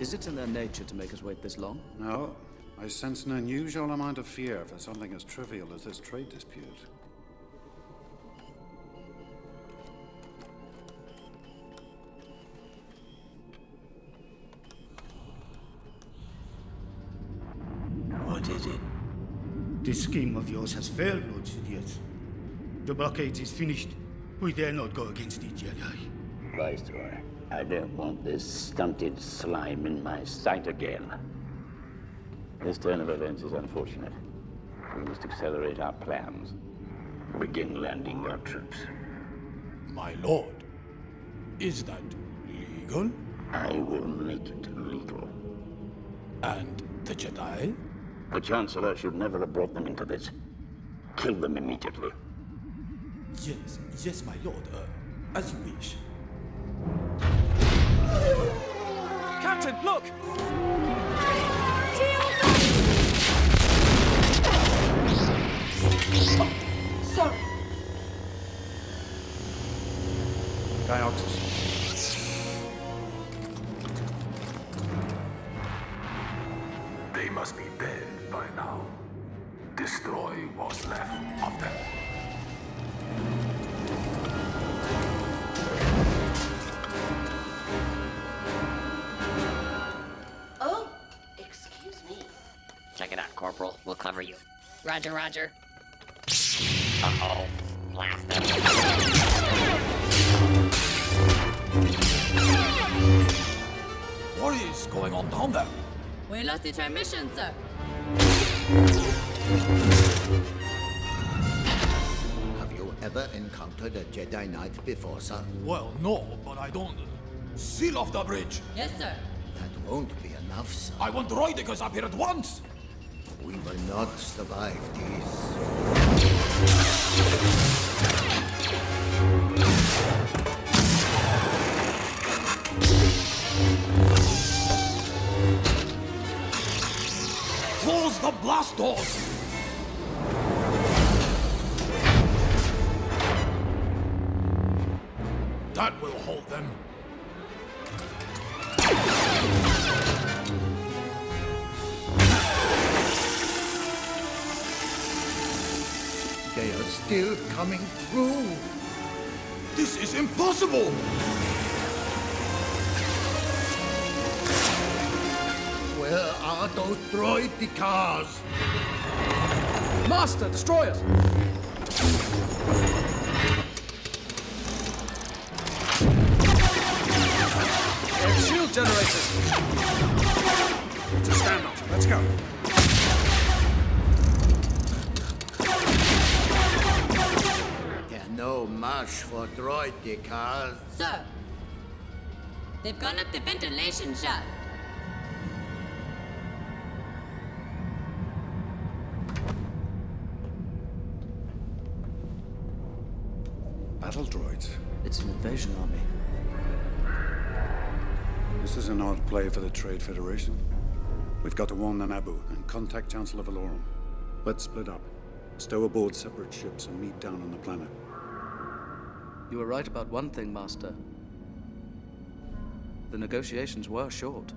Is it in their nature to make us wait this long? No. I sense an unusual amount of fear for something as trivial as this trade dispute. What is it? This scheme of yours has failed, Lord Sidious. The blockade is finished. We dare not go against the Jedi. Viceroy, I don't want this stunted slime in my sight again. This turn of events is unfortunate. We must accelerate our plans. Begin landing our troops. My lord, is that legal? I will make it legal. And the Jedi? The Chancellor should never have brought them into this. Kill them immediately. Yes, yes, my lord. Uh, as you wish. Captain, look! Sorry. Dioxis. They must be dead by now. Destroy what's left of them. Corporal. We'll cover you. Roger, roger. Uh-oh. Blast What is going on down there? We lost the transmission, sir. Have you ever encountered a Jedi Knight before, sir? Well, no, but I don't. Seal off the bridge! Yes, sir. That won't be enough, sir. I want droidekas up here at once! We will not survive this. Close the blast doors! That will hold them. Still coming through. This is impossible! Where are those droid cars? Master, destroy us! There's shield generators! It's a standoff. Let's go. No for droidekas. Sir. They've gone up the ventilation shaft. Battle droids. It's an invasion army. This is an odd play for the Trade Federation. We've got to warn the Naboo and contact Chancellor Valorum. Let's split up. Stow aboard separate ships and meet down on the planet. You were right about one thing, Master. The negotiations were short.